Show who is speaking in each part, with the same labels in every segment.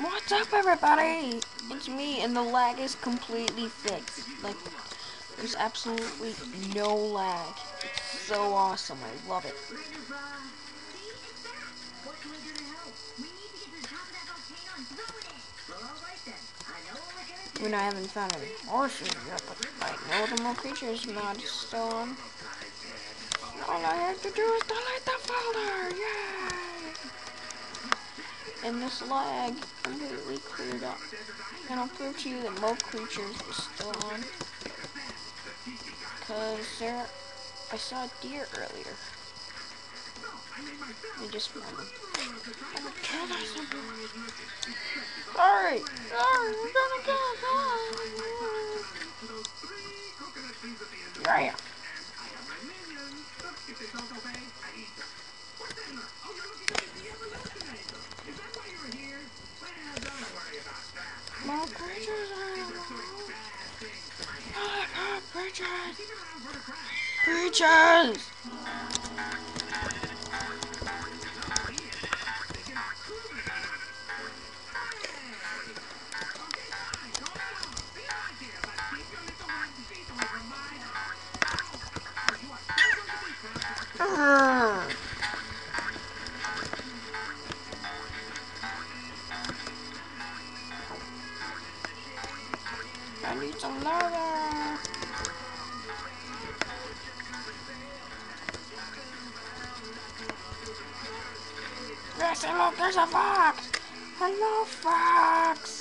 Speaker 1: What's up, everybody? It's me, and the lag is completely fixed. Like, there's absolutely no lag. It's so awesome. I love it. I mean, I haven't found any horses yet, but I know the Mo Creatures mod is still on. All I have to do is delete the folder! Yay! And this lag completely cleared up. And I'll prove to you that Mo Creatures is still on. Because there, I saw a deer earlier. They just them. I'm gonna kill that Sorry! Sorry! We're gonna kill them! Yeah. Creatures! There's a fox. Hello, fox.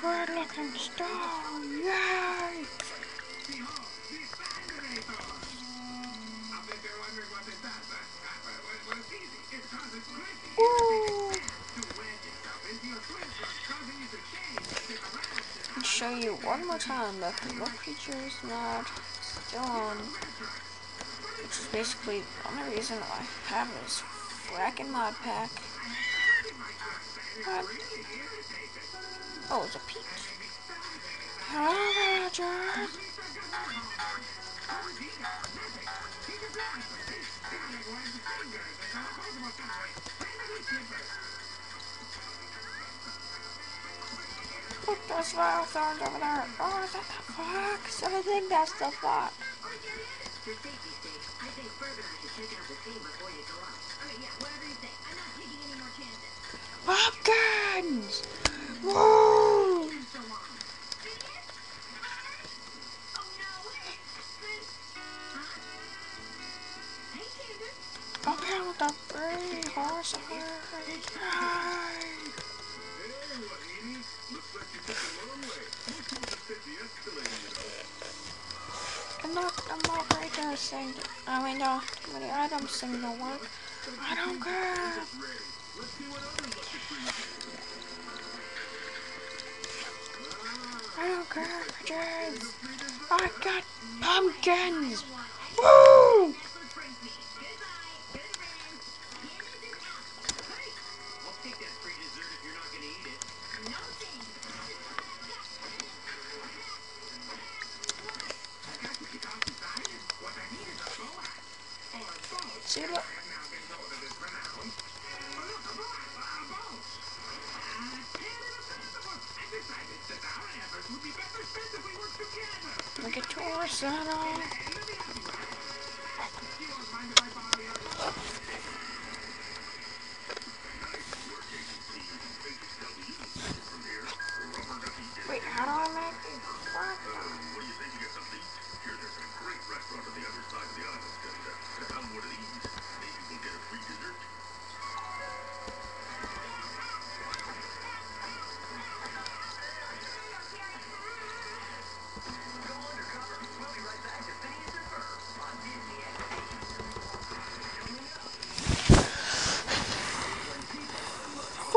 Speaker 1: Weird looking stone! Yay! I'll show you one more time that the Rook Creature is not still on. Which is basically the only reason I have this fracking mod pack. What? Oh, it's a peach. Hello, Roger. Look, there's wild thorns over there. Oh, is that the fox? I think that's the fox.
Speaker 2: For safety's sake, I think Ferb and I should check out the scene before you go out. Okay, yeah, whatever you say. I'm not taking any more chances.
Speaker 1: Pumpkins! Woo! With the three horses. Yay! And look, the Mo Creatures sing. I mean, too many items sing to work. I don't care. I don't care, creatures. I got pumpkins. Woo!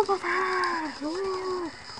Speaker 3: Super fast. Woo.
Speaker 2: Tired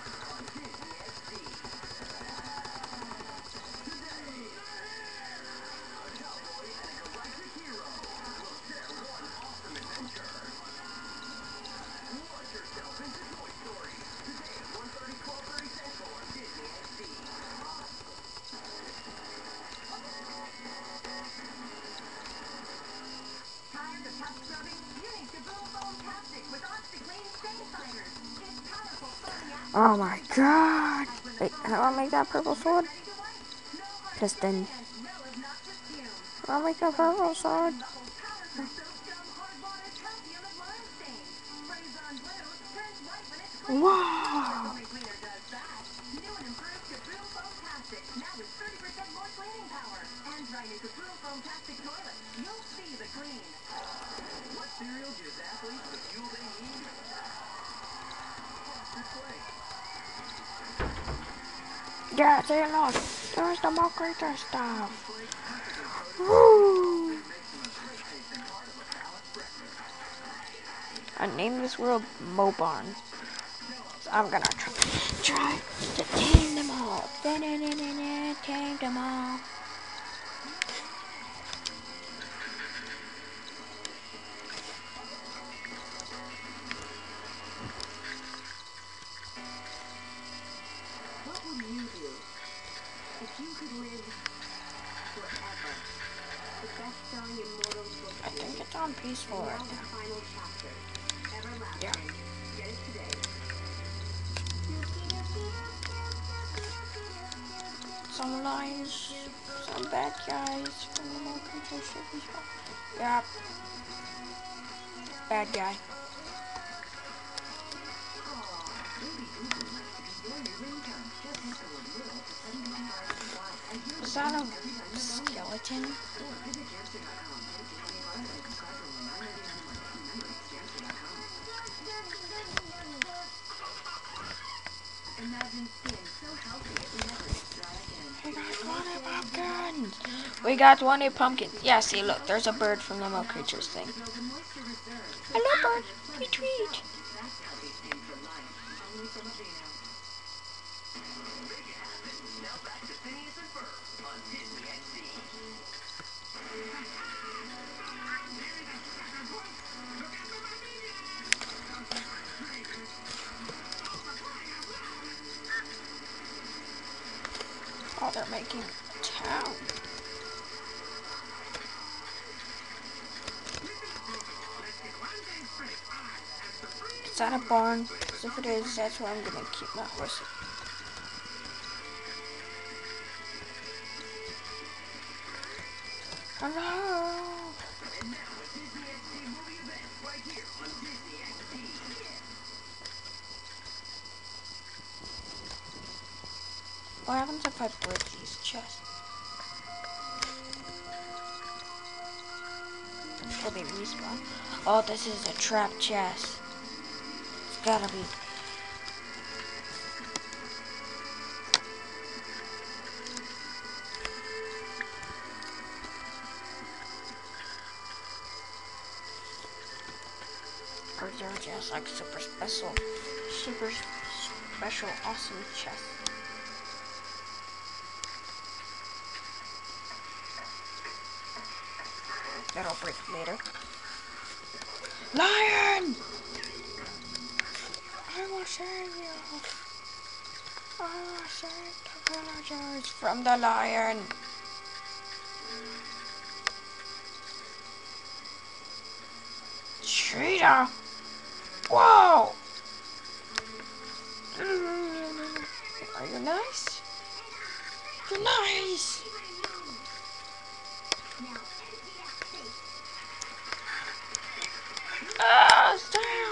Speaker 3: Oh my god. Wait, how do I make that purple sword? Piston. How do I make that purple sword? Wow.
Speaker 2: Only cleaner does that. New and improved Kaboom Foam Tastic, now with 30% more cleaning power. And right into Kaboom Foam Tastic toilet. You'll see the clean.
Speaker 1: What cereal gives athletes the fuel they need? Display.
Speaker 3: Yeah, see, look. There's the Mo Creature stuff. Woo. I named this world Mobarn. So I'm gonna try, try to tame them all. Tame them all. On peaceful
Speaker 2: now
Speaker 3: right
Speaker 2: the
Speaker 3: now.
Speaker 2: final chapter. Everlasting.
Speaker 3: Yeah.
Speaker 2: Today.
Speaker 3: Some lions, some bad guys from the Mo Creature should be strong. Yep. Bad guy. Is that a skeleton? Pumpkins. We got 20 pumpkins. Yeah, see, look, there's a bird from the Mo Creatures thing.
Speaker 2: A.
Speaker 3: Hello, bird. Tweet, That a barn? 'Cause if it is, that's where I'm gonna keep my horses. Hello. What happens if I break these chests? Will they respawn? Oh, this is a trap chest. Gotta be. Or just like super special, super special, awesome chest. That'll break later. Lion! I will save you. I will save the villagers from the lion. Cheetah! Whoa! Are you nice? You're nice! Ah, stay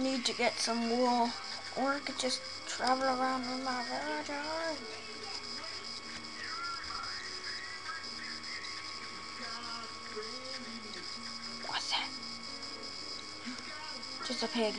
Speaker 1: need to get some wool, or I could just travel around with my radar. What's that? Just a pig.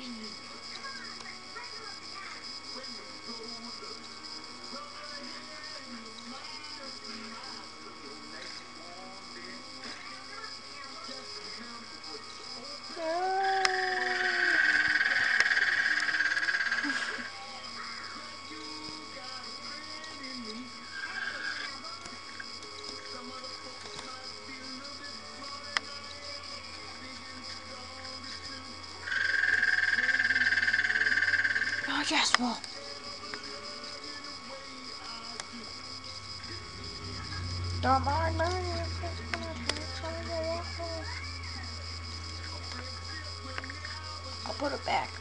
Speaker 1: Come on. Don't mind me. I'll put it back.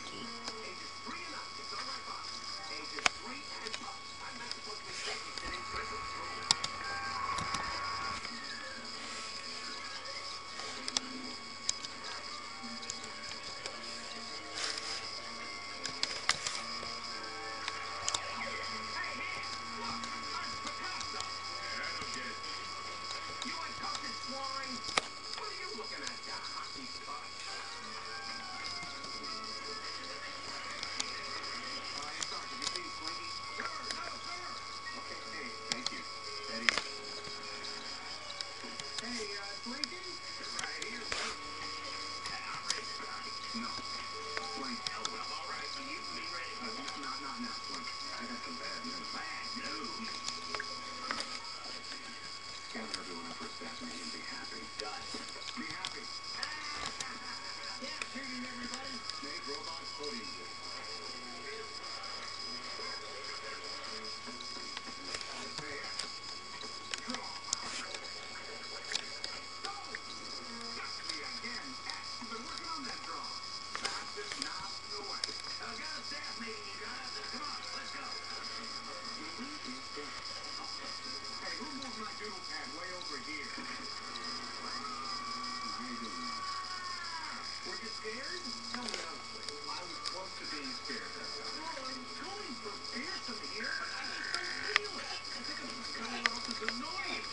Speaker 3: scared? Tell me honestly. I was close to being scared. No, I'm coming for fearsome here, but I just don't feel it. I think I'm just coming off as annoying.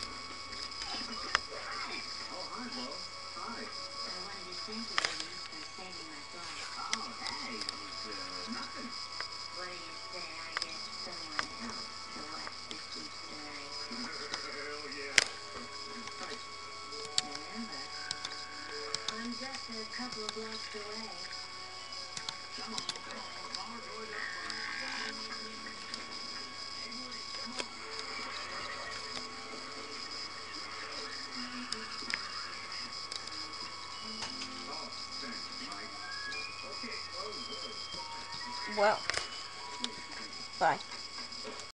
Speaker 3: oh, hi, love. Hi.
Speaker 2: I wanted to thank you
Speaker 1: Well, bye.